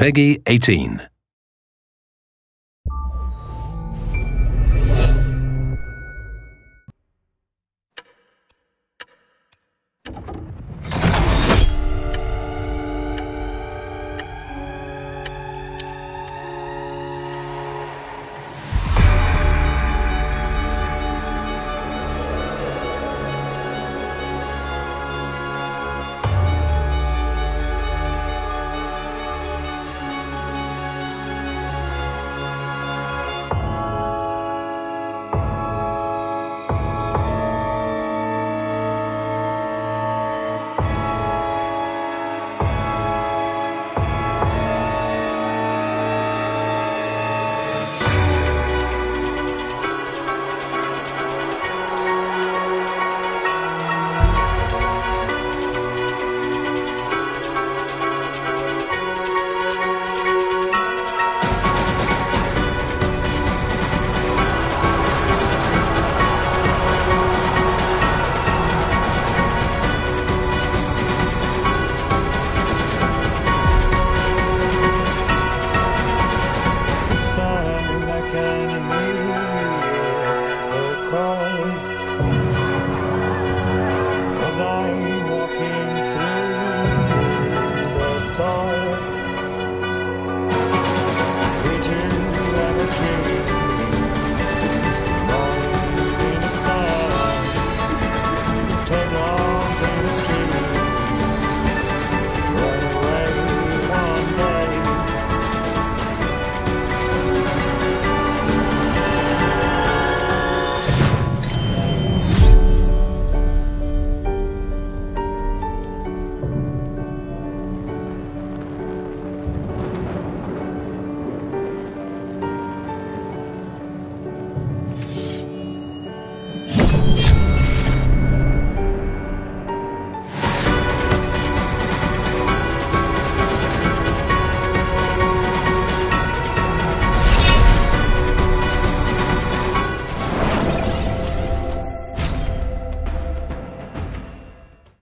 Peggy 18. Oh.